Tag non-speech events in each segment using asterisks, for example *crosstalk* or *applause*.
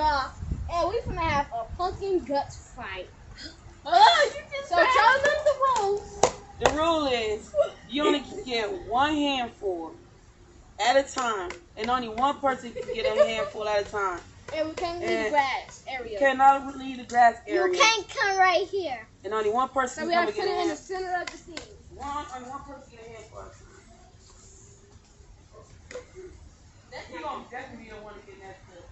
have a pumpkin guts fight. *gasps* Oh, you just So tell them the rules. The rule is you only can get one handful at a time, and only one person can get a handful at a time. And we can't leave And- grass You area. cannot leave the grass area. You can't come right here. and only one person So can we have and to put it in the center of the scene. One, only one person get a handful time. You gonna definitely don't want to get that stuff.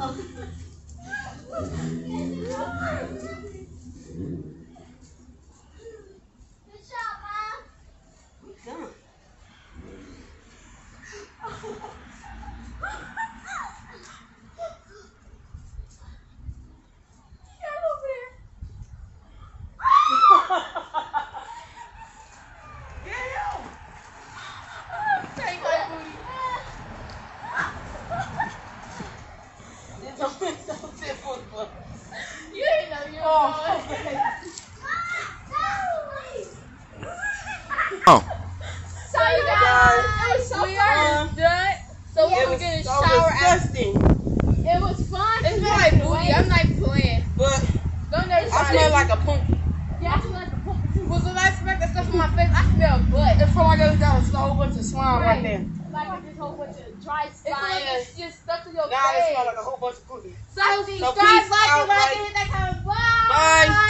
哦 *laughs* Oh, were. Ah, So you guys, so We are done. So It we're was gonna so shower after. disgusting. It was fun. It smell like booty. I'm not playing. But Don't never I smell like a pumpkin. Yeah, I feel like a pumpkin too. Was the last smack that stuff on my face? I smell butt. It feel like I got a whole bunch of slime right there. Like this whole bunch of dry It feel like slime. it's just stuck to your Now it face. smell like a whole bunch of pussy. So, So subscribe, peace like, out, and like, like- and hit that comment. Bye. Bye.